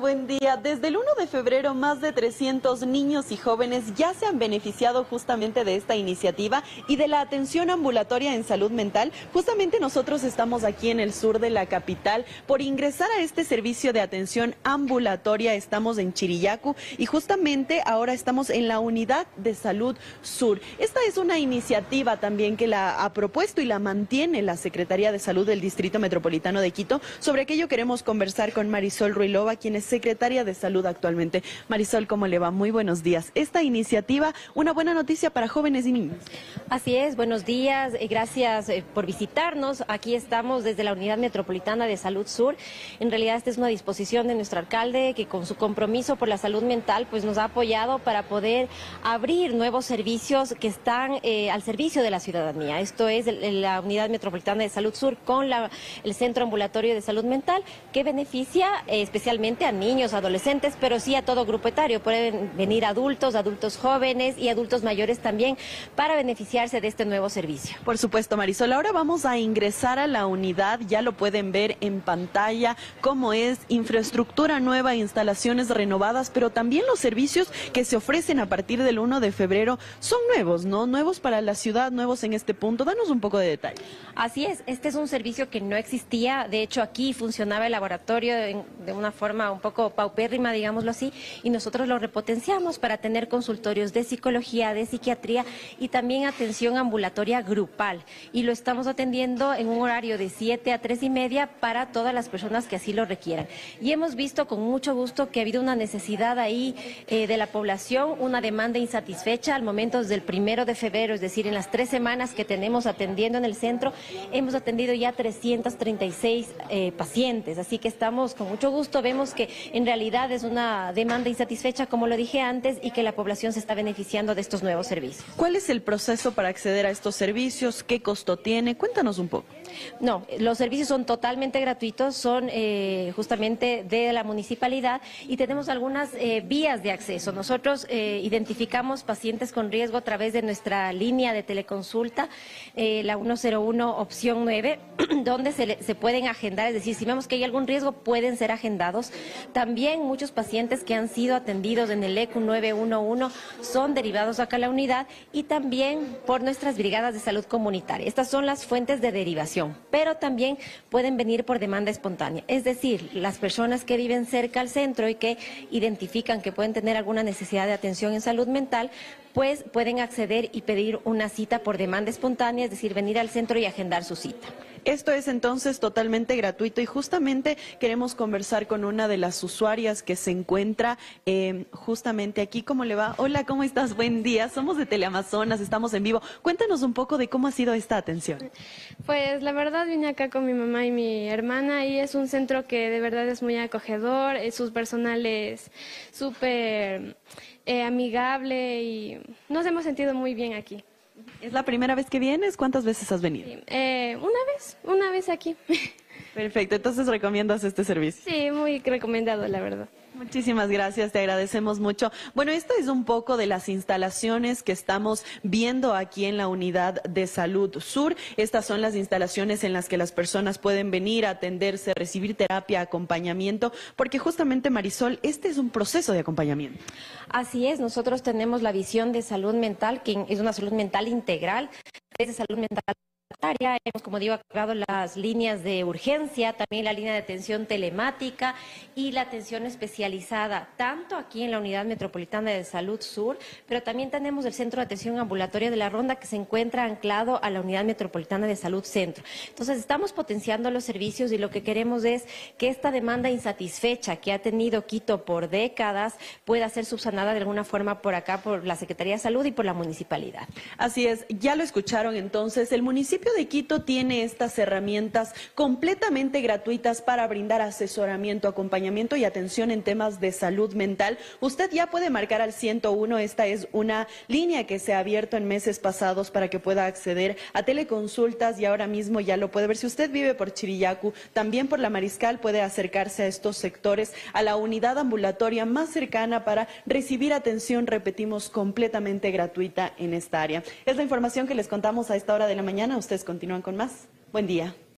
Buen día. Desde el 1 de febrero, más de 300 niños y jóvenes ya se han beneficiado justamente de esta iniciativa y de la atención ambulatoria en salud mental. Justamente nosotros estamos aquí en el sur de la capital. Por ingresar a este servicio de atención ambulatoria estamos en Chirillacu y justamente ahora estamos en la unidad de salud sur. Esta es una iniciativa también que la ha propuesto y la mantiene la Secretaría de Salud del Distrito Metropolitano de Quito. Sobre aquello queremos conversar con Marisol Ruilova, quien es secretaria de Salud actualmente. Marisol, ¿cómo le va? Muy buenos días. Esta iniciativa, una buena noticia para jóvenes y niños. Así es, buenos días, eh, gracias eh, por visitarnos. Aquí estamos desde la Unidad Metropolitana de Salud Sur. En realidad esta es una disposición de nuestro alcalde que con su compromiso por la salud mental pues nos ha apoyado para poder abrir nuevos servicios que están eh, al servicio de la ciudadanía. Esto es la Unidad Metropolitana de Salud Sur con el Centro Ambulatorio de Salud Mental que beneficia especialmente a niños, adolescentes, pero sí a todo grupo etario. Pueden venir adultos, adultos jóvenes y adultos mayores también para beneficiarse de este nuevo servicio. Por supuesto, Marisol. Ahora vamos a ingresar a la unidad. Ya lo pueden ver en pantalla cómo es infraestructura nueva, instalaciones renovadas, pero también los servicios que se ofrecen a partir del 1 de febrero son nuevos, ¿no? Nuevos para la ciudad, nuevos en este punto. Danos un poco de detalle. Así es. Este es un servicio que no existía. De hecho, aquí funcionaba el laboratorio de una forma un poco paupérrima, digámoslo así, y nosotros lo repotenciamos para tener consultorios de psicología, de psiquiatría y también atención ambulatoria grupal. Y lo estamos atendiendo en un horario de 7 a 3 y media para todas las personas que así lo requieran. Y hemos visto con mucho gusto que ha habido una necesidad ahí eh, de la población, una demanda insatisfecha al momento desde el primero de febrero, es decir, en las tres semanas que tenemos atendiendo en el centro, hemos atendido ya 336 eh, pacientes. Así que estamos con mucho gusto, vemos que en realidad es una demanda insatisfecha, como lo dije antes, y que la población se está beneficiando de estos nuevos servicios. ¿Cuál es el proceso para acceder a estos servicios? ¿Qué costo tiene? Cuéntanos un poco. No, los servicios son totalmente gratuitos, son eh, justamente de la municipalidad y tenemos algunas eh, vías de acceso. Nosotros eh, identificamos pacientes con riesgo a través de nuestra línea de teleconsulta, la 101 opción 9, donde se, se pueden agendar, es decir, si vemos que hay algún riesgo, pueden ser agendados. También muchos pacientes que han sido atendidos en el ECU 911 son derivados acá a la unidad y también por nuestras brigadas de salud comunitaria. Estas son las fuentes de derivación, pero también pueden venir por demanda espontánea. Es decir, las personas que viven cerca al centro y que identifican que pueden tener alguna necesidad de atención en salud mental, pues pueden acceder y pedir una cita por demanda espontánea, es decir, venir al centro y agendar su cita. Esto es entonces totalmente gratuito y justamente queremos conversar con una de las usuarias que se encuentra eh, justamente aquí. ¿Cómo le va? Hola, ¿cómo estás? Buen día. Somos de Teleamazonas, estamos en vivo. Cuéntanos un poco de cómo ha sido esta atención. Pues la verdad vine acá con mi mamá y mi hermana y es un centro que de verdad es muy acogedor, eh, su personal es súper eh, amigable y nos hemos sentido muy bien aquí. ¿Es la primera vez que vienes? ¿Cuántas veces has venido? Eh, una vez, una vez aquí. Perfecto, entonces recomiendas este servicio. Sí, muy recomendado, la verdad. Muchísimas gracias, te agradecemos mucho. Bueno, esto es un poco de las instalaciones que estamos viendo aquí en la unidad de salud sur. Estas son las instalaciones en las que las personas pueden venir a atenderse, recibir terapia, acompañamiento, porque justamente Marisol, este es un proceso de acompañamiento. Así es, nosotros tenemos la visión de salud mental, que es una salud mental integral, es de salud mental Hemos, como digo, activado las líneas de urgencia, también la línea de atención telemática y la atención especializada, tanto aquí en la Unidad Metropolitana de Salud Sur, pero también tenemos el Centro de Atención Ambulatoria de la Ronda que se encuentra anclado a la Unidad Metropolitana de Salud Centro. Entonces, estamos potenciando los servicios y lo que queremos es que esta demanda insatisfecha que ha tenido Quito por décadas pueda ser subsanada de alguna forma por acá, por la Secretaría de Salud y por la municipalidad. Así es, ya lo escucharon entonces, el municipio de Quito tiene estas herramientas completamente gratuitas para brindar asesoramiento, acompañamiento y atención en temas de salud mental. Usted ya puede marcar al 101. Esta es una línea que se ha abierto en meses pasados para que pueda acceder a teleconsultas y ahora mismo ya lo puede ver. Si usted vive por Chirillacu, también por la Mariscal puede acercarse a estos sectores, a la unidad ambulatoria más cercana para recibir atención, repetimos, completamente gratuita en esta área. Es la información que les contamos a esta hora de la mañana. Usted continúan con más. Buen día.